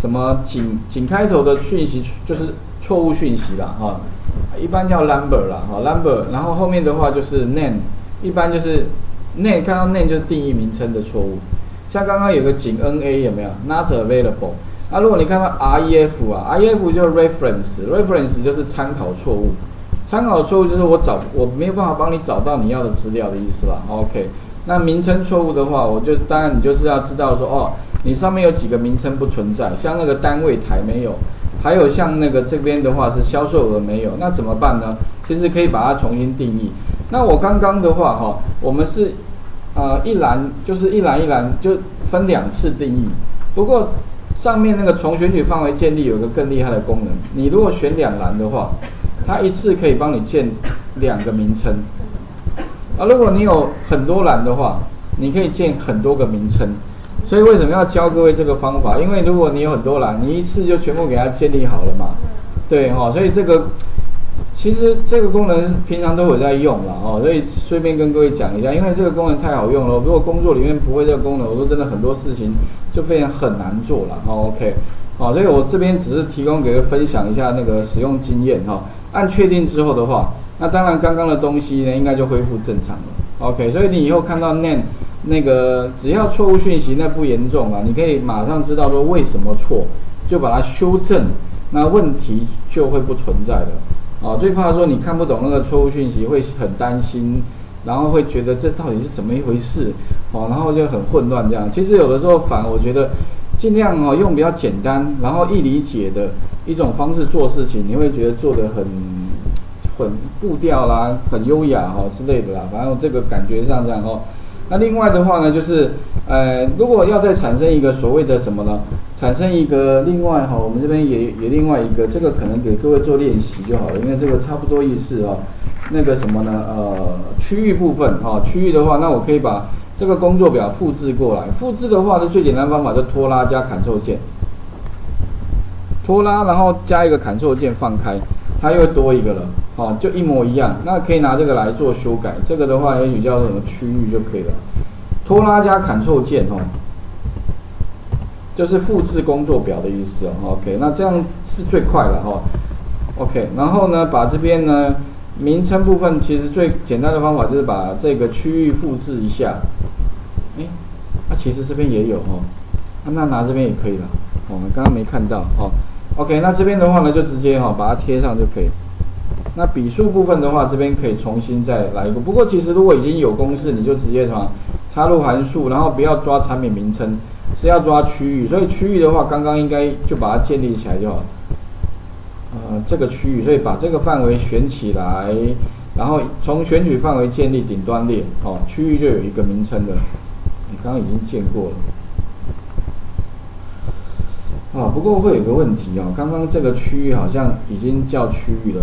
什么井井开头的讯息就是错误讯息啦，哈，一般叫 number 啦，哈 number，然后后面的话就是 name，一般就是 name 看到 name 就是定义名称的错误，像刚刚有个井 na 有没有？not available。那如果你看到 ref 啊，ref 就是 reference，reference 就是参考错误，参考错误就是我找我没有办法帮你找到你要的资料的意思啦。OK，那名称错误的话，我就当然你就是要知道说哦，你上面有几个名称不存在，像那个单位台没有，还有像那个这边的话是销售额没有，那怎么办呢？其实可以把它重新定义。那我刚刚的话哈，我们是呃一栏就是一栏一栏就分两次定义，不过。上面那个从选取范围建立有个更厉害的功能，你如果选两栏的话，它一次可以帮你建两个名称。啊，如果你有很多栏的话，你可以建很多个名称。所以为什么要教各位这个方法？因为如果你有很多栏，你一次就全部给它建立好了嘛。对哈，所以这个。其实这个功能是平常都有在用了哦，所以顺便跟各位讲一下，因为这个功能太好用了。如果工作里面不会这个功能，我说真的很多事情就非常很难做了。哦，OK，好，所以我这边只是提供给分享一下那个使用经验哈。按确定之后的话，那当然刚刚的东西呢应该就恢复正常了。OK，所以你以后看到 name 那个只要错误讯息那不严重啊，你可以马上知道说为什么错，就把它修正，那问题就会不存在了。哦，最怕说你看不懂那个错误讯息，会很担心，然后会觉得这到底是怎么一回事，哦，然后就很混乱这样。其实有的时候反，我觉得尽量哦用比较简单，然后易理解的一种方式做事情，你会觉得做的很很步调啦，很优雅哈之类的啦。反正这个感觉上这样哦。那另外的话呢，就是呃，如果要再产生一个所谓的什么呢？产生一个另外哈，我们这边也也另外一个，这个可能给各位做练习就好了，因为这个差不多意思啊。那个什么呢？呃，区域部分哈，区域的话，那我可以把这个工作表复制过来。复制的话，的最简单方法就拖拉加 Ctrl 键，拖拉然后加一个 Ctrl 键放开，它又多一个了，哦，就一模一样。那可以拿这个来做修改，这个的话也许叫做什么区域就可以了。拖拉加 Ctrl 键哦。就是复制工作表的意思哦，OK，那这样是最快了哈，OK，然后呢，把这边呢名称部分，其实最简单的方法就是把这个区域复制一下，哎，那其实这边也有哦，那拿这边也可以了，我们刚刚没看到哦，OK，那这边的话呢，就直接哈把它贴上就可以。那笔数部分的话，这边可以重新再来一个，不过其实如果已经有公式，你就直接什么插入函数，然后不要抓产品名称。是要抓区域，所以区域的话，刚刚应该就把它建立起来就好了。呃，这个区域，所以把这个范围选起来，然后从选取范围建立顶端列，哦，区域就有一个名称的。你刚刚已经见过了。啊，不过会有个问题哦，刚刚这个区域好像已经叫区域了，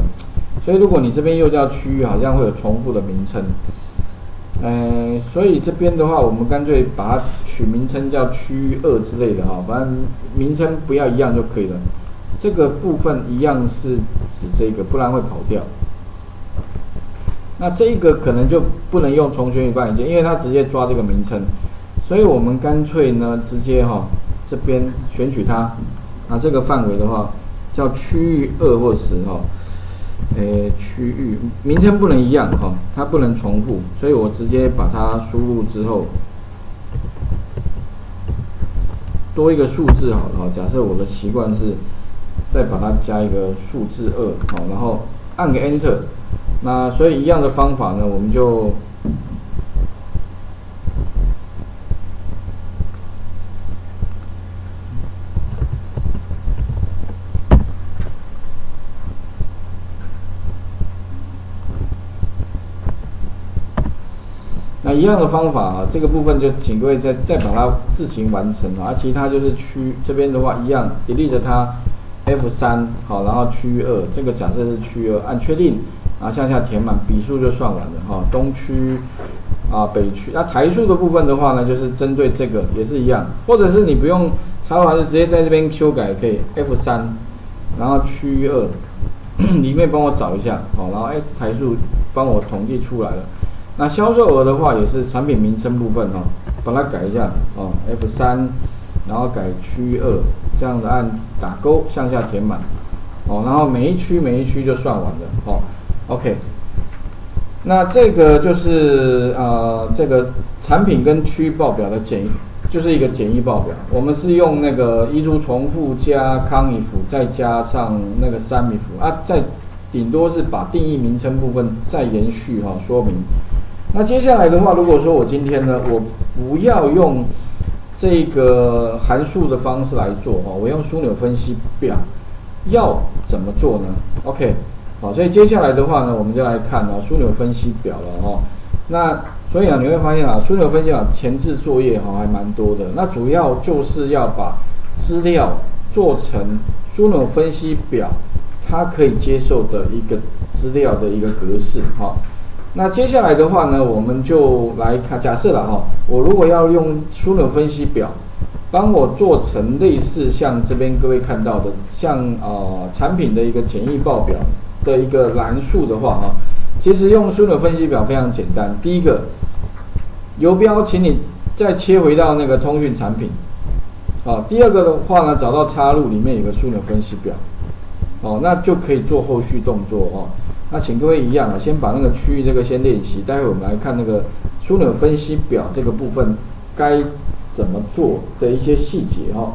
所以如果你这边又叫区域，好像会有重复的名称。嗯，所以这边的话，我们干脆把它取名称叫区域二之类的哈，反正名称不要一样就可以了。这个部分一样是指这个，不然会跑掉。那这个可能就不能用重选与扮演键，因为它直接抓这个名称，所以我们干脆呢直接哈这边选取它，那这个范围的话叫区域二或十哈。哎，区域名称不能一样哈，它不能重复，所以我直接把它输入之后，多一个数字好了哈。假设我的习惯是再把它加一个数字二好，然后按个 Enter，那所以一样的方法呢，我们就。一样的方法啊，这个部分就请各位再再把它自行完成啊。其他就是区这边的话一样，delete 它 F 三好，然后区域二，这个假设是区域二，按确定然后，向下填满笔数就算完了哈。东区啊，北区，那台数的部分的话呢，就是针对这个也是一样，或者是你不用插完就直接在这边修改可以 F 三，然后区域二 里面帮我找一下好，然后哎台数帮我统计出来了。那销售额的话也是产品名称部分哈，把它改一下哦，F 三，然后改区域二，这样子按打勾向下填满，哦，然后每一区每一区就算完了，哦，OK。那这个就是呃这个产品跟区域报表的简，就是一个简易报表。我们是用那个移除重复加康米服再加上那个三米服啊，再顶多是把定义名称部分再延续哈说明。那接下来的话，如果说我今天呢，我不要用这个函数的方式来做哈，我用枢纽分析表，要怎么做呢？OK。好，所以接下来的话呢，我们就来看啊枢纽分析表了哈。那所以啊，你会发现啊，枢纽分析表前置作业哈还蛮多的。那主要就是要把资料做成枢纽分析表，它可以接受的一个资料的一个格式哈。那接下来的话呢，我们就来看，假设了哈，我如果要用枢纽分析表帮我做成类似像这边各位看到的，像啊产品的一个简易报表。的一个栏数的话，哈，其实用枢纽分析表非常简单。第一个，游标，请你再切回到那个通讯产品，好。第二个的话呢，找到插入里面有个枢纽分析表，哦，那就可以做后续动作哦。那请各位一样啊，先把那个区域这个先练习，待会我们来看那个枢纽分析表这个部分该怎么做的一些细节哈。